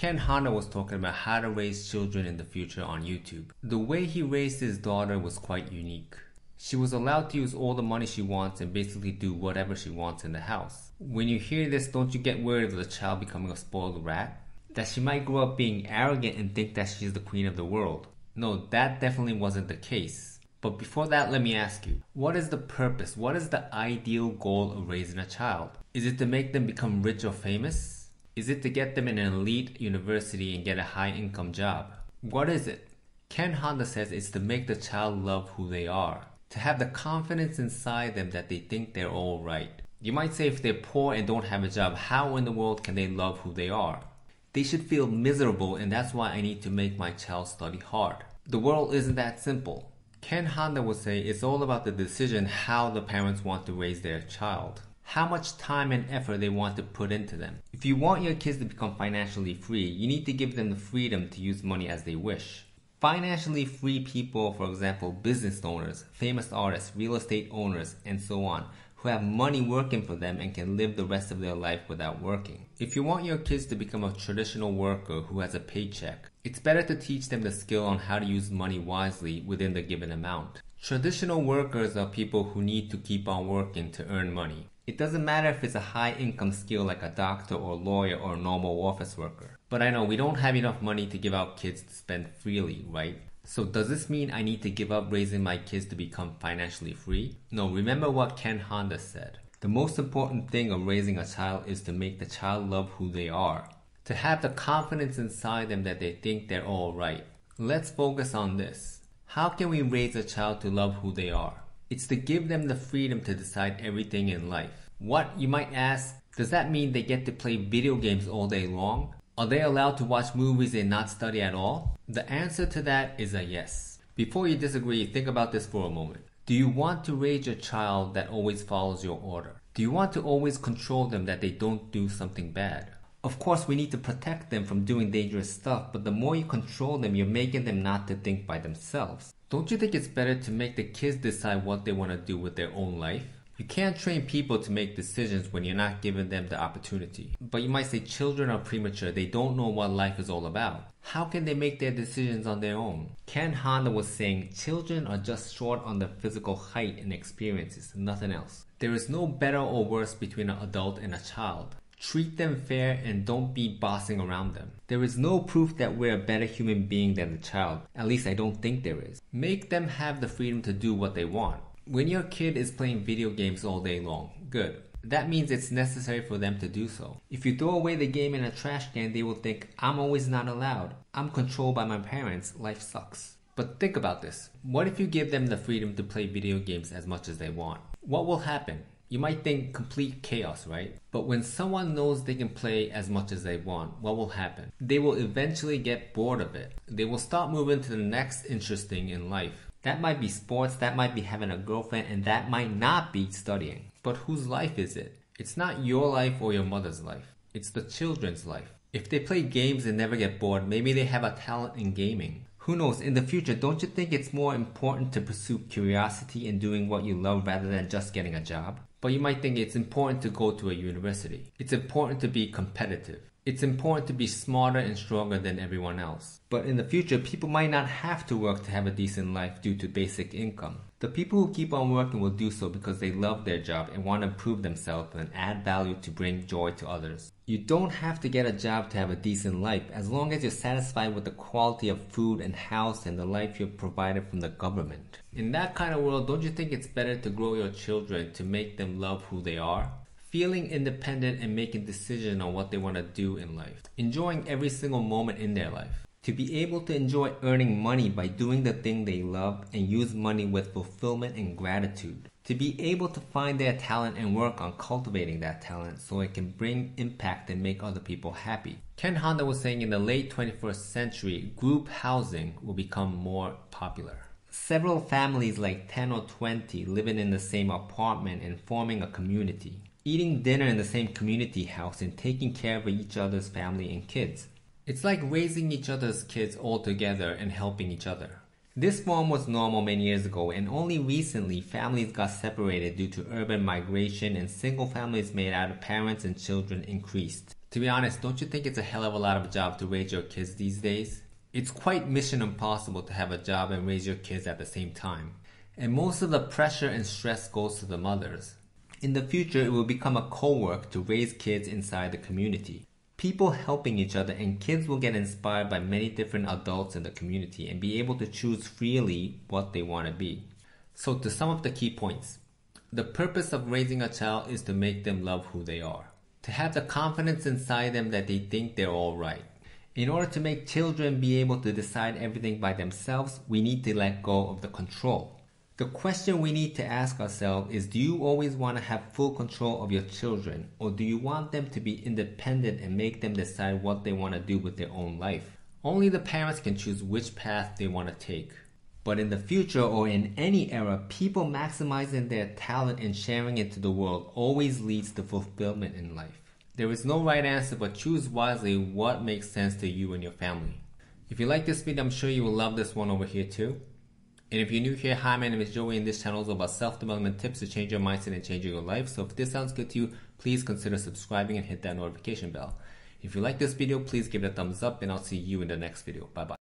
Ken Honda was talking about how to raise children in the future on YouTube. The way he raised his daughter was quite unique. She was allowed to use all the money she wants and basically do whatever she wants in the house. When you hear this, don't you get worried of the child becoming a spoiled rat? That she might grow up being arrogant and think that she's the queen of the world. No, that definitely wasn't the case. But before that, let me ask you what is the purpose? What is the ideal goal of raising a child? Is it to make them become rich or famous? Is it to get them in an elite university and get a high income job? What is it? Ken Honda says it's to make the child love who they are, to have the confidence inside them that they think they're all right. You might say if they're poor and don't have a job, how in the world can they love who they are? They should feel miserable, and that's why I need to make my child study hard. The world isn't that simple. Ken Honda would say it's all about the decision how the parents want to raise their child how much time and effort they want to put into them. If you want your kids to become financially free, you need to give them the freedom to use money as they wish. Financially free people, for example, business owners, famous artists, real estate owners, and so on, who have money working for them and can live the rest of their life without working. If you want your kids to become a traditional worker who has a paycheck, it's better to teach them the skill on how to use money wisely within the given amount. Traditional workers are people who need to keep on working to earn money. It doesn't matter if it's a high income skill like a doctor or lawyer or normal office worker. But I know we don't have enough money to give out kids to spend freely, right? So does this mean I need to give up raising my kids to become financially free? No, remember what Ken Honda said. The most important thing of raising a child is to make the child love who they are. To have the confidence inside them that they think they're all right. Let's focus on this. How can we raise a child to love who they are? It's to give them the freedom to decide everything in life. What, you might ask, does that mean they get to play video games all day long? Are they allowed to watch movies and not study at all? The answer to that is a yes. Before you disagree, think about this for a moment. Do you want to raise a child that always follows your order? Do you want to always control them that they don't do something bad? Of course, we need to protect them from doing dangerous stuff, but the more you control them, you're making them not to think by themselves. Don't you think it's better to make the kids decide what they want to do with their own life? You can't train people to make decisions when you're not giving them the opportunity. But you might say children are premature, they don't know what life is all about. How can they make their decisions on their own? Ken Honda was saying children are just short on the physical height and experiences, nothing else. There is no better or worse between an adult and a child. Treat them fair and don't be bossing around them. There is no proof that we're a better human being than the child. At least I don't think there is. Make them have the freedom to do what they want. When your kid is playing video games all day long, good. That means it's necessary for them to do so. If you throw away the game in a trash can, they will think, I'm always not allowed. I'm controlled by my parents. Life sucks. But think about this. What if you give them the freedom to play video games as much as they want? What will happen? You might think complete chaos, right? But when someone knows they can play as much as they want, what will happen? They will eventually get bored of it. They will start moving to the next interesting in life. That might be sports, that might be having a girlfriend, and that might not be studying. But whose life is it? It's not your life or your mother's life. It's the children's life. If they play games and never get bored, maybe they have a talent in gaming. Who knows, in the future, don't you think it's more important to pursue curiosity and doing what you love rather than just getting a job? But you might think it's important to go to a university. It's important to be competitive. It's important to be smarter and stronger than everyone else. But in the future, people might not have to work to have a decent life due to basic income. The people who keep on working will do so because they love their job and want to improve themselves and add value to bring joy to others. You don't have to get a job to have a decent life as long as you're satisfied with the quality of food and house and the life you're provided from the government. In that kind of world, don't you think it's better to grow your children to make them love who they are? Feeling independent and making decisions on what they want to do in life. Enjoying every single moment in their life to be able to enjoy earning money by doing the thing they love and use money with fulfillment and gratitude. To be able to find their talent and work on cultivating that talent so it can bring impact and make other people happy. Ken Honda was saying in the late 21st century, group housing will become more popular. Several families, like 10 or 20, living in the same apartment and forming a community. Eating dinner in the same community house and taking care of each other's family and kids. It's like raising each other's kids all together and helping each other. This form was normal many years ago, and only recently families got separated due to urban migration and single families made out of parents and children increased. To be honest, don't you think it's a hell of a lot of a job to raise your kids these days? It's quite mission impossible to have a job and raise your kids at the same time. And most of the pressure and stress goes to the mothers. In the future, it will become a co-work to raise kids inside the community. People helping each other and kids will get inspired by many different adults in the community and be able to choose freely what they want to be. So to sum up the key points, the purpose of raising a child is to make them love who they are. To have the confidence inside them that they think they're alright. In order to make children be able to decide everything by themselves, we need to let go of the control. The question we need to ask ourselves is do you always want to have full control of your children or do you want them to be independent and make them decide what they want to do with their own life? Only the parents can choose which path they want to take. But in the future or in any era, people maximizing their talent and sharing it to the world always leads to fulfillment in life. There is no right answer, but choose wisely what makes sense to you and your family. If you like this video, I'm sure you will love this one over here too. And if you're new here, hi, my name is Joey, and this channel is about self-development tips to change your mindset and change your life. So if this sounds good to you, please consider subscribing and hit that notification bell. If you like this video, please give it a thumbs up, and I'll see you in the next video. Bye bye.